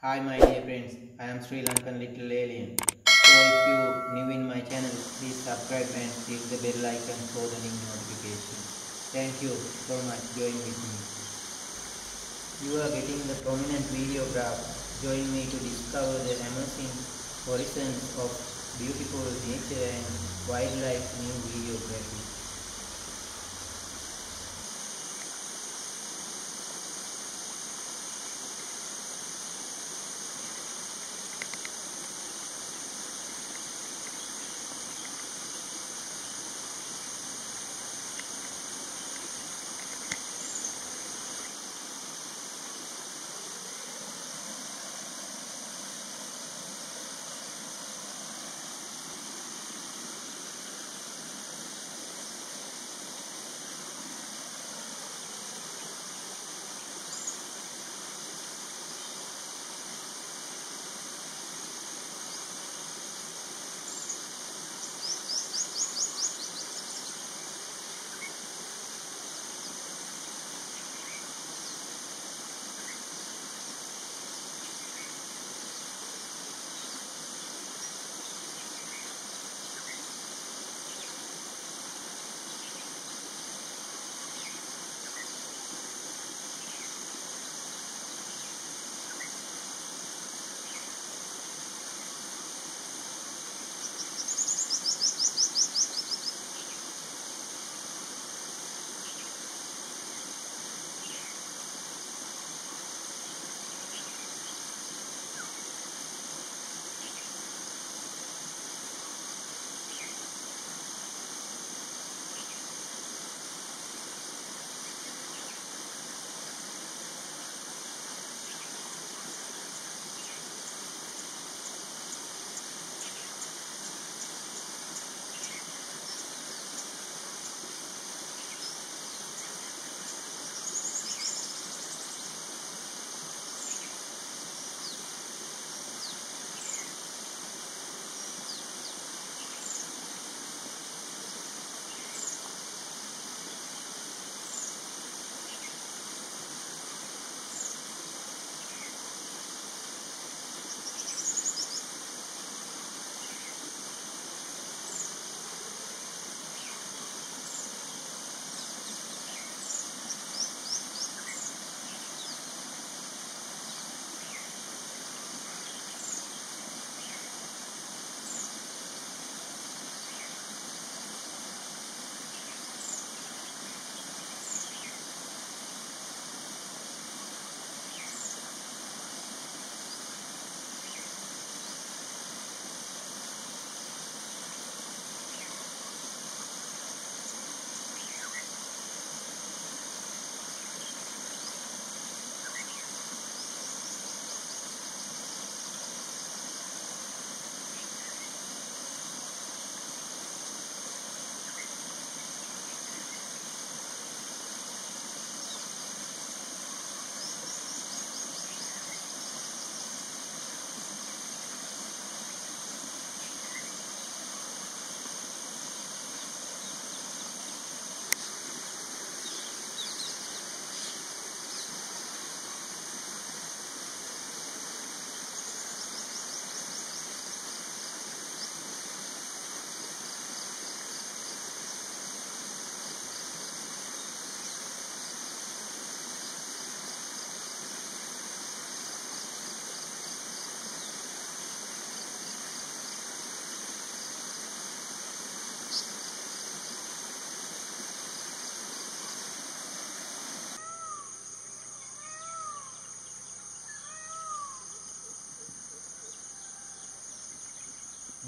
Hi my dear friends, I am Sri Lankan Little Alien. So if you new in my channel, please subscribe and click the bell icon for the new notification. Thank you so much join with me. You are getting the prominent videograph. Join me to discover the amazing horizons of beautiful nature and wildlife new videography.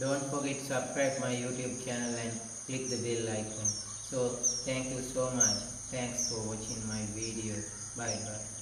Don't forget to subscribe my YouTube channel and click the bell icon. So thank you so much. Thanks for watching my video. Bye bye.